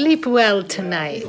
Sleep well tonight.